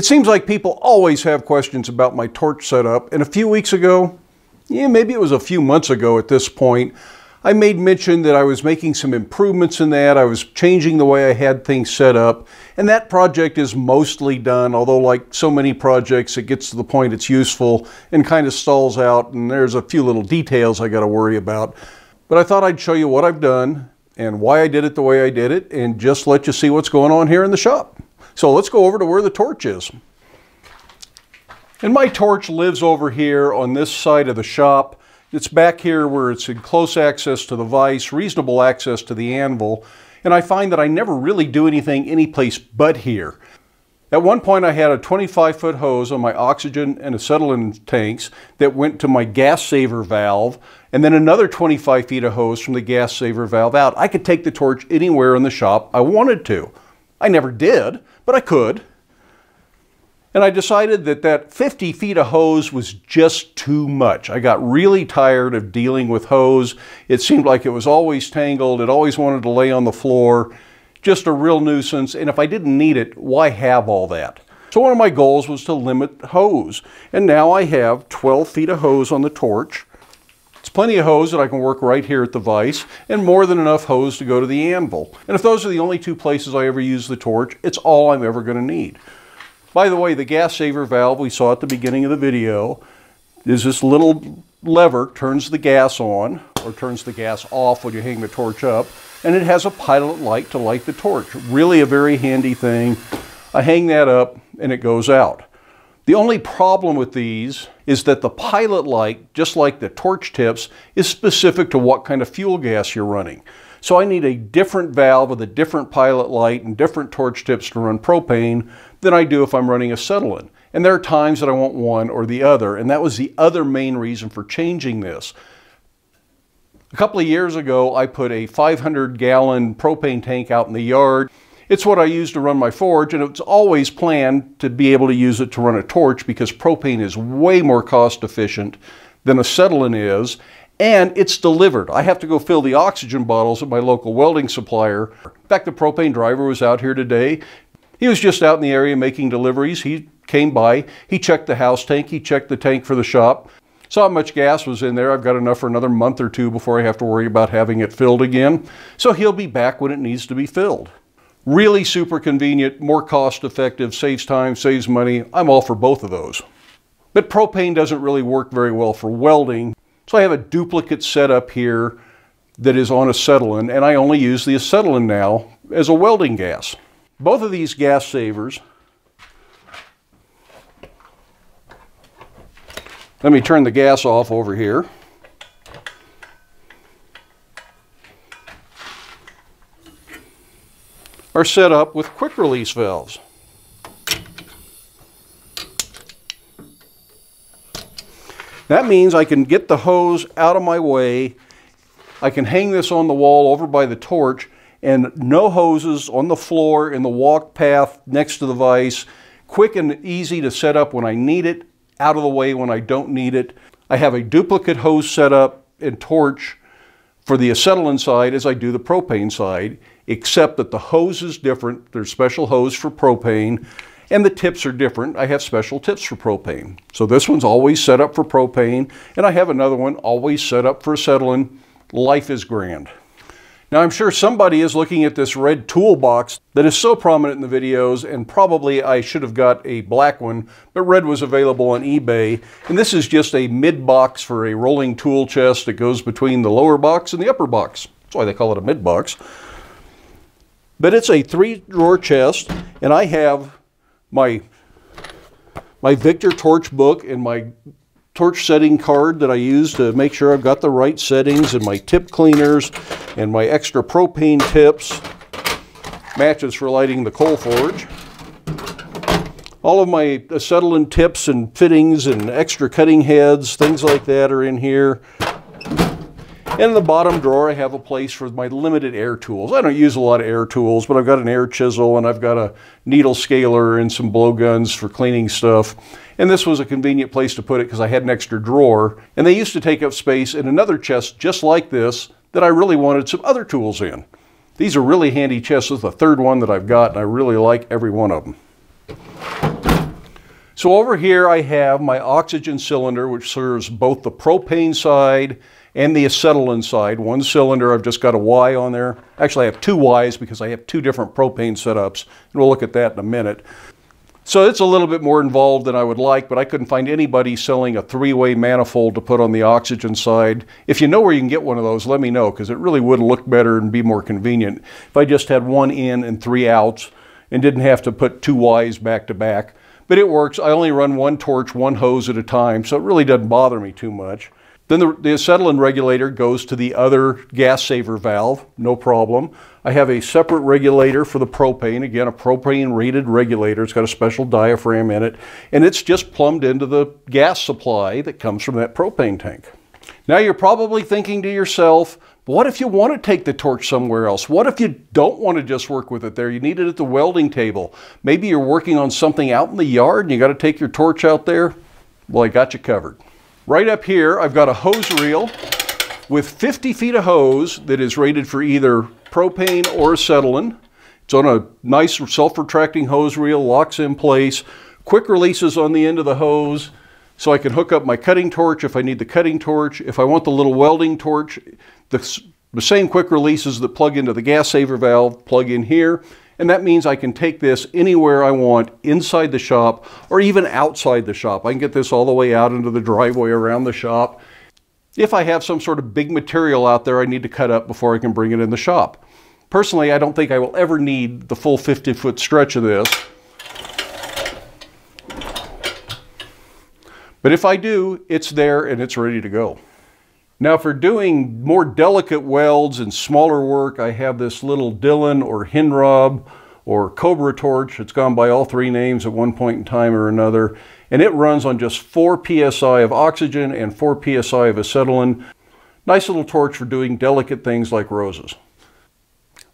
It seems like people always have questions about my torch setup, and a few weeks ago, yeah, maybe it was a few months ago at this point, I made mention that I was making some improvements in that. I was changing the way I had things set up, and that project is mostly done, although like so many projects, it gets to the point it's useful and kind of stalls out, and there's a few little details I got to worry about. But I thought I'd show you what I've done and why I did it the way I did it, and just let you see what's going on here in the shop. So let's go over to where the torch is. And my torch lives over here on this side of the shop. It's back here where it's in close access to the vise, reasonable access to the anvil, and I find that I never really do anything anyplace but here. At one point I had a 25 foot hose on my oxygen and acetylene tanks that went to my gas saver valve and then another 25 feet of hose from the gas saver valve out. I could take the torch anywhere in the shop I wanted to. I never did, but I could. And I decided that that 50 feet of hose was just too much. I got really tired of dealing with hose. It seemed like it was always tangled. It always wanted to lay on the floor. Just a real nuisance. And if I didn't need it, why have all that? So one of my goals was to limit hose. And now I have 12 feet of hose on the torch. It's plenty of hose that I can work right here at the vise, and more than enough hose to go to the anvil. And if those are the only two places I ever use the torch, it's all I'm ever going to need. By the way, the gas saver valve we saw at the beginning of the video is this little lever turns the gas on or turns the gas off when you hang the torch up and it has a pilot light to light the torch. Really a very handy thing. I hang that up and it goes out. The only problem with these is that the pilot light, just like the torch tips, is specific to what kind of fuel gas you're running. So I need a different valve with a different pilot light and different torch tips to run propane than I do if I'm running acetylene. And there are times that I want one or the other, and that was the other main reason for changing this. A couple of years ago, I put a 500 gallon propane tank out in the yard. It's what I use to run my forge, and it's always planned to be able to use it to run a torch because propane is way more cost efficient than acetylene is, and it's delivered. I have to go fill the oxygen bottles at my local welding supplier. In fact, the propane driver was out here today. He was just out in the area making deliveries. He came by, he checked the house tank, he checked the tank for the shop, saw how much gas was in there. I've got enough for another month or two before I have to worry about having it filled again. So he'll be back when it needs to be filled. Really super convenient, more cost effective, saves time, saves money. I'm all for both of those. But propane doesn't really work very well for welding. So I have a duplicate setup here that is on acetylene, and I only use the acetylene now as a welding gas. Both of these gas savers, let me turn the gas off over here. Are set up with quick release valves. That means I can get the hose out of my way. I can hang this on the wall over by the torch and no hoses on the floor in the walk path next to the vise. Quick and easy to set up when I need it, out of the way when I don't need it. I have a duplicate hose set up and torch for the acetylene side as I do the propane side, except that the hose is different. There's special hose for propane and the tips are different. I have special tips for propane. So this one's always set up for propane, and I have another one always set up for acetylene. Life is grand. Now I'm sure somebody is looking at this red toolbox that is so prominent in the videos and probably I should have got a black one, but red was available on eBay. And this is just a mid box for a rolling tool chest that goes between the lower box and the upper box. That's why they call it a mid box. But it's a three drawer chest and I have my, my Victor torch book and my torch setting card that I use to make sure I've got the right settings and my tip cleaners and my extra propane tips, matches for lighting the coal forge. All of my acetylene tips and fittings and extra cutting heads, things like that are in here. In the bottom drawer, I have a place for my limited air tools. I don't use a lot of air tools, but I've got an air chisel and I've got a needle scaler and some blowguns for cleaning stuff. And this was a convenient place to put it because I had an extra drawer. And they used to take up space in another chest just like this that I really wanted some other tools in. These are really handy chests. This is the third one that I've got, and I really like every one of them. So over here I have my oxygen cylinder which serves both the propane side and the acetylene side. One cylinder, I've just got a Y on there. Actually I have two Ys because I have two different propane setups and we'll look at that in a minute. So it's a little bit more involved than I would like, but I couldn't find anybody selling a three-way manifold to put on the oxygen side. If you know where you can get one of those, let me know, because it really would look better and be more convenient if I just had one in and three outs and didn't have to put two Ys back to back. But it works. I only run one torch, one hose at a time, so it really doesn't bother me too much. Then the, the acetylene regulator goes to the other gas saver valve, no problem. I have a separate regulator for the propane, again a propane rated regulator. It's got a special diaphragm in it, and it's just plumbed into the gas supply that comes from that propane tank. Now you're probably thinking to yourself, what if you want to take the torch somewhere else? What if you don't want to just work with it there? You need it at the welding table. Maybe you're working on something out in the yard and you got to take your torch out there. Well, I got you covered. Right up here, I've got a hose reel with 50 feet of hose that is rated for either propane or acetylene. It's on a nice self-retracting hose reel, locks in place, quick releases on the end of the hose, so I can hook up my cutting torch if I need the cutting torch. If I want the little welding torch, the, the same quick releases that plug into the gas saver valve plug in here. And that means I can take this anywhere I want inside the shop or even outside the shop. I can get this all the way out into the driveway around the shop. If I have some sort of big material out there I need to cut up before I can bring it in the shop. Personally, I don't think I will ever need the full 50 foot stretch of this. But if I do, it's there and it's ready to go. Now for doing more delicate welds and smaller work, I have this little Dillon or Henrob or Cobra torch. It's gone by all three names at one point in time or another. And it runs on just 4 psi of oxygen and 4 psi of acetylene. Nice little torch for doing delicate things like roses.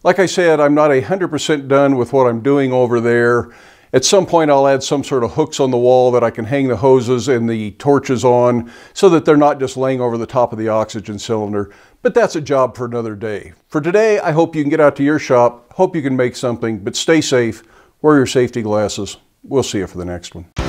Like I said, I'm not 100% done with what I'm doing over there. At some point I'll add some sort of hooks on the wall that I can hang the hoses and the torches on so that they're not just laying over the top of the oxygen cylinder. But that's a job for another day. For today, I hope you can get out to your shop, hope you can make something, but stay safe, wear your safety glasses. We'll see you for the next one.